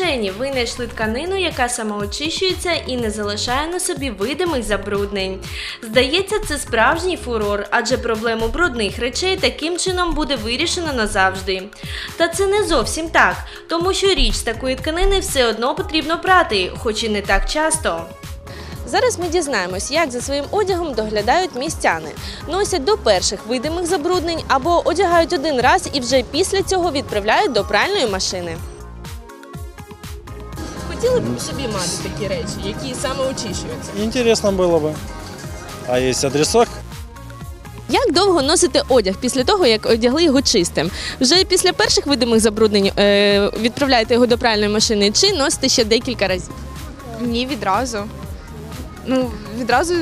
Україні винайшли тканину, яка самоочищується і не залишає на собі видимих забруднень. Здається, це справжній фурор, адже проблему брудних речей таким чином буде вирішено назавжди. Та це не зовсім так, тому що річ такої тканини все одно потрібно прати, хоч і не так часто. Зараз ми дізнаємось, як за своїм одягом доглядають містяни. Носять до перших видимих забруднень або одягають один раз і вже після цього відправляють до пральної машини. Хотіли б собі мати такі речі, які саме очищуються. Интересно было бы. А есть адресок? Як довго носите одяг після того, як одягли його чистим? Вже після перших видимих забруднень е, відправляєте його до пральної машини чи носите ще декілька разів? Ні, відразу. Ну, відразу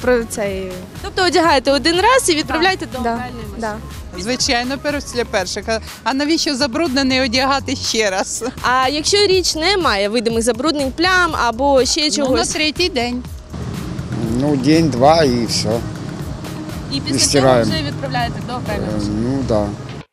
про цей. Тобто одягаєте один раз і відправляєте до да, пральної машини? Да. Звичайно, після перших. А- навіщо забруднений одягати ще раз? А якщо річ не має видимих забруднень, плям або ще Ну, на третій день. Ну, день-два і все. і після цього вже відправляєте до пральної Ну, Ну да.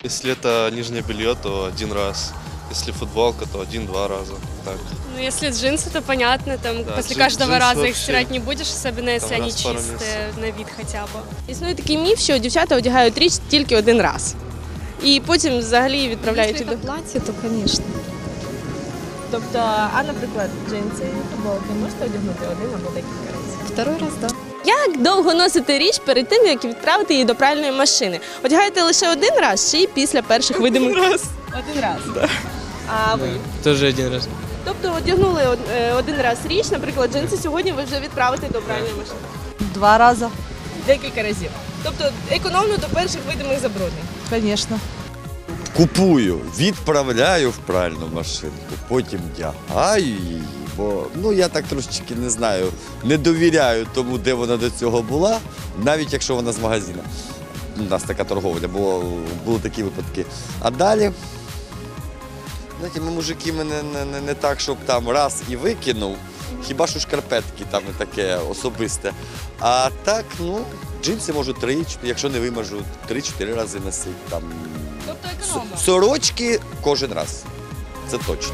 Если это нижнее белье, то один раз. Если футболка, то один-два раза. Так. Ну, если джинсы, то понятно, там Да, после джин- каждого джинсы раза их вообще. стирать не будешь, особенно если Там они раз в пару чистые на вид хотя бы. Існує такий міф, що дівчата одягають річ тільки один раз. І потім взагалі відправляють Якщо до це плаття, то, звісно. Тобто, а наприклад, джинси і футболки можете одягнути один або декілька разів. Второй раз, так. Да. Як довго носите річ перед тим, як відправити її до пральної машини? Одягаєте лише один раз чи після перших видимих? Один раз. Один раз. А ви? Тоже один раз. Тобто одягнули од- е, один раз річ, наприклад, джинси сьогодні ви вже відправите до пральної машини. Два рази, Декілька разів. Тобто економно до перших видимих забруднень. звісно. Купую, відправляю в пральну машинку, потім вдягаю її, бо ну я так трошечки не знаю, не довіряю тому, де вона до цього була, навіть якщо вона з магазину. У нас така торговля, бо були такі випадки. А далі, знаєте, ми мужики мене не, не, не, так, щоб там раз і викинув, хіба що шкарпетки там і таке особисте. А так, ну, джинси можу три, якщо не вимажу, три-чотири рази носити. Там, Тобто С- Сорочки кожен раз. Це точно.